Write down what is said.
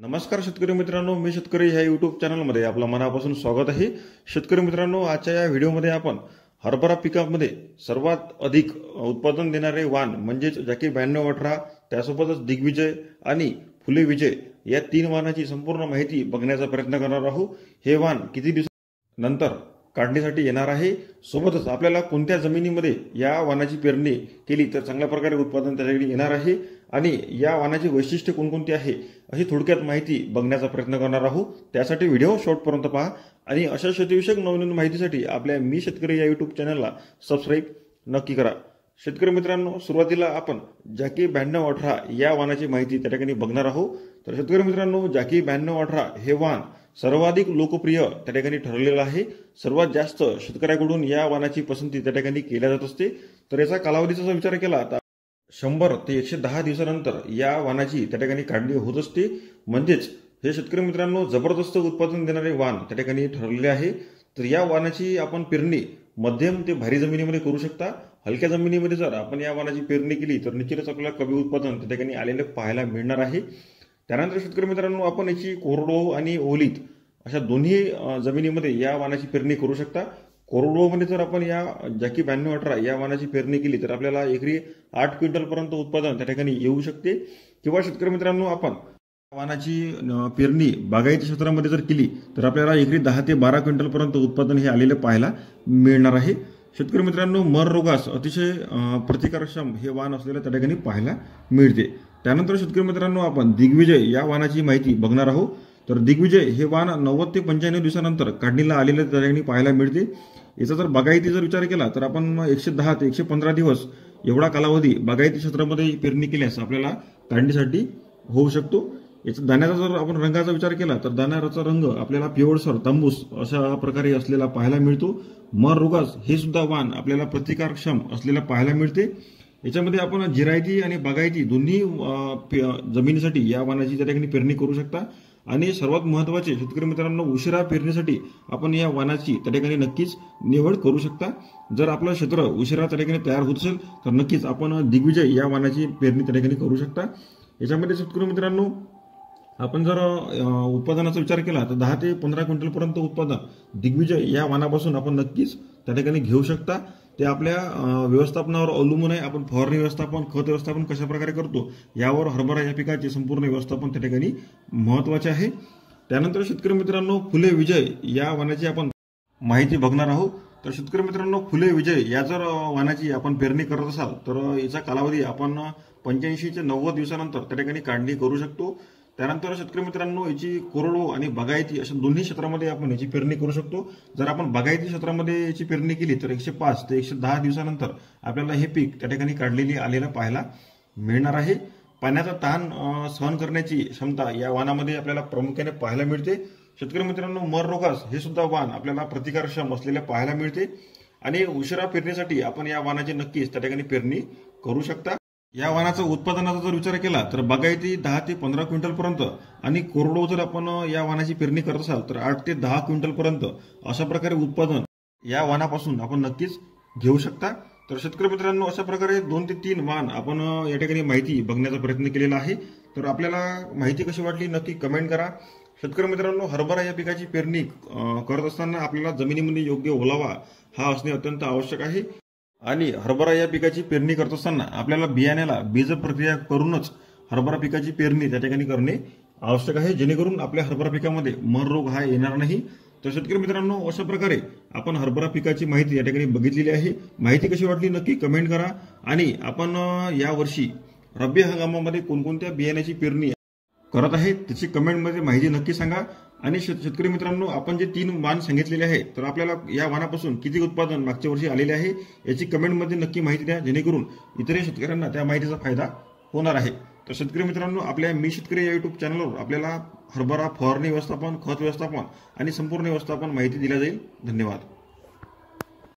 नमस्कार शेतकरी मित्रांनो मी शेतकरी ह्या युट्यूब चॅनलमध्ये आपलं मनापासून स्वागत आहे. शेतकरी मित्रांनो आजच्या या व्हिडिओमध्ये आपण हरभरा पिकामध्ये सर्वात अधिक उत्पादन देणारे वाण म्हणजेच जॅकी ब्याण्णव अठरा त्यासोबतच दिग्विजय आणि फुले विजय या तीन वाहनाची संपूर्ण माहिती बघण्याचा प्रयत्न करणार आहोत. हे वाण किती दिवस काढण्यासाठी येणार आहे. सोबतच आपल्याला कोणत्या जमिनीमध्ये या वाणाची पेरणी केली तर चांगल्या प्रकारे उत्पादन त्याच्याकडे येणार आहे आणि या वाणाची वैशिष्ट्ये कोणकोणती आहे अशी थोडक्यात माहिती बघण्याचा प्रयत्न करणार आहोत. त्यासाठी व्हिडिओ शॉर्टपर्यंत पहा आणि अशा शेतीविषयक नवनवीन माहितीसाठी आपल्या मी शेतकरी या युट्यूब चॅनलला सबस्क्राईब नक्की करा. शेतकरी मित्रांनो सुरुवातीला आपण जॅकी ब्याण्णव अठरा या वाहनाची माहिती त्या ठिकाणी बघणार आहोत. तर शेतकरी मित्रांनो जॅकी ब्याण्णव अठरा हे वाहन सर्वाधिक लोकप्रिय त्या ठिकाणी ठरलेलं आहे. सर्वात जास्त शेतकऱ्याकडून या वाणाची पसंती त्या ठिकाणी केल्या जात असते. तर याचा कालावधीचा जर विचार केला तर शंभर ते एकशे दहा दिवसानंतर या वाणाची त्या ठिकाणी काढणी होत असते. म्हणजेच हे शेतकरी मित्रांनो जबरदस्त उत्पादन देणारे वाण त्या ठिकाणी ठरलेले आहे. तर या वाणाची आपण पेरणी मध्यम ते भारी जमिनीमध्ये करू शकता. हलक्या जमिनीमध्ये जर आपण या वाणाची पेरणी केली तर निश्चितच आपल्याला कमी उत्पादन त्या ठिकाणी आलेले पाहायला मिळणार आहे. त्यानंतर शेतकरी मित्रांनो आपण याची कोरडो आणि ओलीत अशा दोन्ही जमिनीमध्ये या वानाची पेरणी करू शकता. कोरडोमध्ये जर आपण या जॅकी ब्याण्णव अठरा या वानाची पेरणी केली तर आपल्याला एकरी आठ क्विंटलपर्यंत उत्पादन त्या ठिकाणी येऊ शकते. किंवा शेतकरी मित्रांनो आपण वानाची पेरणी बागायती क्षेत्रामध्ये जर केली तर आपल्याला एकरी दहा ते बारा क्विंटलपर्यंत उत्पादन हे आलेलं पाहायला मिळणार आहे. शेतकरी मित्रांनो मर रोगास अतिशय प्रतिकारक्षम हे वाण असलेलं त्या ठिकाणी पाहायला मिळते. त्यानंतर शेतकरी मित्रांनो आपण दिग्विजय या वाहनाची माहिती बघणार आहोत. तर दिग्विजय हे वाहन नव्वद ते पंच्याण्णव दिवसानंतर काढणीला आलेल्या त्या ठिकाणी पाहायला मिळते. याचा जर बागायती जर विचार केला तर आपण एकशे दहा ते एकशे पंधरा दिवस एवढा कालावधी बागायती क्षेत्रामध्ये पेरणी केल्यास आपल्याला काढणीसाठी होऊ शकतो. याचा दाण्याचा जर आपण रंगाचा विचार केला तर दाण्याचा रंग आपल्याला पिवळसर तंबूस अशा प्रकारे असलेला पाहायला मिळतो. मर रोगास हे सुद्धा वाण आपल्याला प्रतिकारक्षम असलेला पाहायला मिळते. याच्यामध्ये आपण जिरायती आणि बागायती दोन्ही जमिनीसाठी या वाणाची त्या ठिकाणी पेरणी करू शकता. आणि सर्वात महत्त्वाचे शेतकरी मित्रांनो उशिरा पेरणीसाठी आपण या वाणाची त्या ठिकाणी नक्कीच निवड करू शकता. जर आपलं क्षेत्र उशिरा त्या ठिकाणी तयार होत असेल तर नक्कीच आपण दिग्विजय या वाणाची पेरणी त्या ठिकाणी करू शकता. याच्यामध्ये शेतकरी मित्रांनो आपण जर उत्पादनाचा विचार केला तर दहा ते पंधरा क्विंटलपर्यंत उत्पादन दिग्विजय या वाणापासून आपण नक्कीच त्या ठिकाणी घेऊ शकता. ते आपल्या व्यवस्थापनावर अवलंबून आहे. आपण फवारणी व्यवस्थापन खत व्यवस्थापन कशा प्रकारे करतो यावर हरभरा या पिकाचे संपूर्ण व्यवस्थापन त्या ठिकाणी महत्त्वाचे आहे. त्यानंतर शेतकरी मित्रांनो फुले विजय या वानाची आपण माहिती बघणार आहोत. तर शेतकरी मित्रांनो फुले विजय या जर वानाची आपण पेरणी करत असाल तर याचा कालावधी आपण पंच्याऐंशी ते नव्वद दिवसानंतर त्या ठिकाणी काढणी करू शकतो. त्यानंतर शेतकरी मित्रांनो याची कोरडो आणि बागायती अशा दोन्ही क्षेत्रामध्ये आपण याची पेरणी करू शकतो. जर आपण बागायती क्षेत्रामध्ये याची पेरणी केली तर एकशे पाच ते एकशे दहा दिवसानंतर आपल्याला हे पीक त्या ठिकाणी काढलेली आलेलं पाहायला मिळणार आहे. पाण्याचा ताण सहन करण्याची क्षमता या वाहनामध्ये आपल्याला प्रामुख्याने पाहायला मिळते. शेतकरी मित्रांनो मर रोगास हे सुद्धा वाहन आपल्याला प्रतिकारक्षम असलेले पाहायला मिळते. आणि उशिरा पेरणीसाठी आपण या वाहनाची नक्कीच त्या ठिकाणी पेरणी करू शकता. या वाणाचा उत्पादनाचा जर विचार केला तर बागायती दहा ते पंधरा क्विंटल पर्यंत आणि कोरडो जर आपण या वाहनाची पेरणी करत असाल तर आठ ते दहा क्विंटल पर्यंत अशा प्रकारे उत्पादन या वाहनापासून आपण नक्कीच घेऊ शकता. तर शेतकरी मित्रांनो अशा प्रकारे दोन ते तीन वाण आपण या ठिकाणी माहिती बघण्याचा प्रयत्न केलेला आहे. तर आपल्याला माहिती कशी वाटली नक्की कमेंट करा. शेतकरी मित्रांनो हरभरा या पिकाची पेरणी करत असताना आपल्याला जमिनीमध्ये योग्य ओलावा हा असणे अत्यंत आवश्यक आहे. आणि हरभरा या पिकाची पेरणी करत असताना आपल्याला बियाण्याला बीज प्रक्रिया करूनच हरभरा पिकाची पेरणी त्या ठिकाणी करणे आवश्यक आहे. जेणेकरून आपल्या हरभरा पिकामध्ये मर रोग हा येणार नाही. तर शेतकरी मित्रांनो अशा प्रकारे आपण हरभरा पिकाची माहिती या ठिकाणी बघितलेली आहे. माहिती कशी वाटली नक्की कमेंट करा. आणि आपण यावर्षी रब्बी हंगामामध्ये कोणकोणत्या बियाण्याची पेरणी करत आहे त्याची कमेंटमध्ये माहिती नक्की सांगा. आणि शेतकरी मित्रांनो आपण जे तीन वाण सांगितलेले आहे तर आपल्याला या वाणापासून किती उत्पादन मागच्या वर्षी आलेले आहे याची कमेंटमध्ये नक्की माहिती द्या जेणेकरून इतरही शेतकऱ्यांना त्या माहितीचा फायदा होणार आहे. तर शेतकरी मित्रांनो आपल्या मी शेतकरी या युट्यूब चॅनलवर आपल्याला हरभरा फवारणी व्यवस्थापन खत व्यवस्थापन आणि संपूर्ण व्यवस्थापन माहिती दिल्या जाईल. धन्यवाद.